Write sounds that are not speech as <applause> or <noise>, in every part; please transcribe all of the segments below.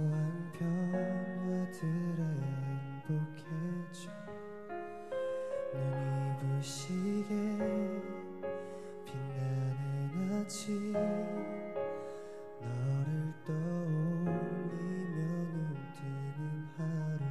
소소한 변화들에 행복해져 눈이 부시게 빛나는 아침 너를 떠올리면 눈뜨는 하루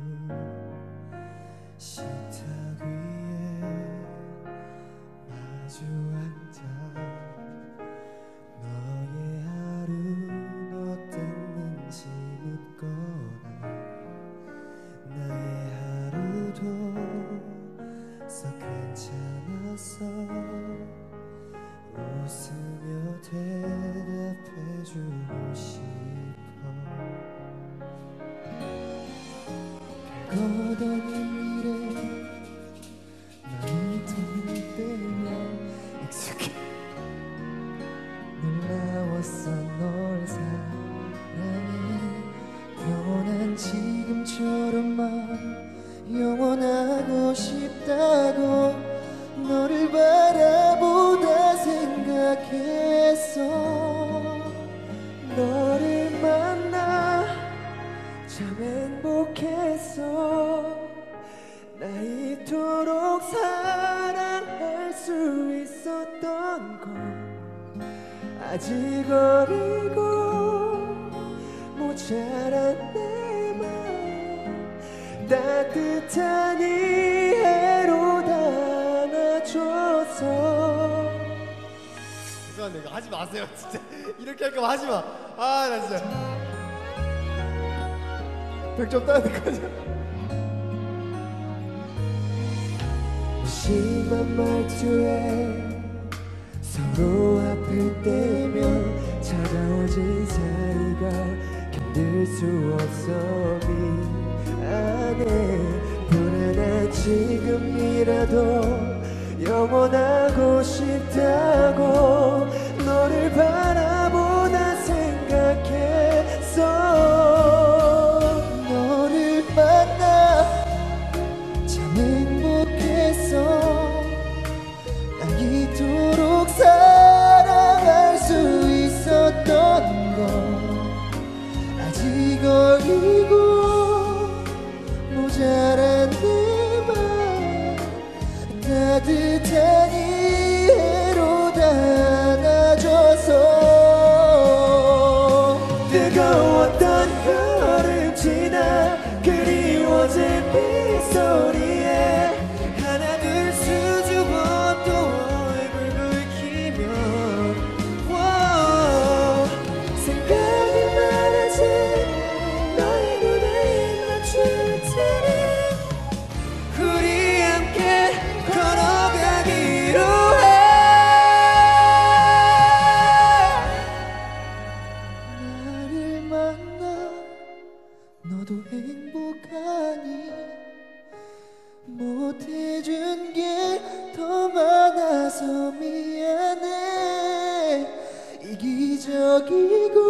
지금처럼만 영원하고 싶다고 너를 바라보다 생각했어. 너를 만나 참 행복했어. 나 이토록 사랑할 수 있었던 건 아직 어리고 모자란 내맘 따뜻한 이해로 담아줘서. 죄송한데 이거 하지 마세요. <laughs> 진짜 이렇게 할 거면 하지 마아 나 진짜. 100점 따야 될거 아니야? 심한 말투에 서로 아플 때면 차가워진 사이가 견딜 수 없어. 미 안해 불안한 지금이라도 영원하고 싶다고 너도 행복하니 못해준 게 더 많아서 미안해. 이기적이고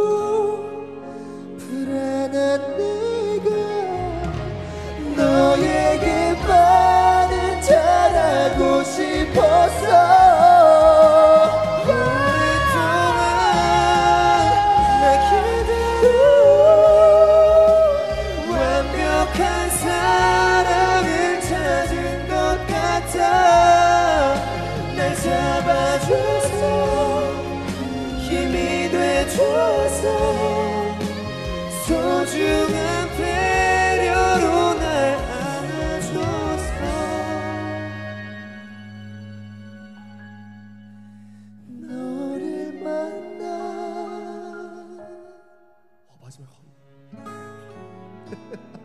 소중한 배려로 날 안아줘서 너를 만나. 어, 마지막 <laughs>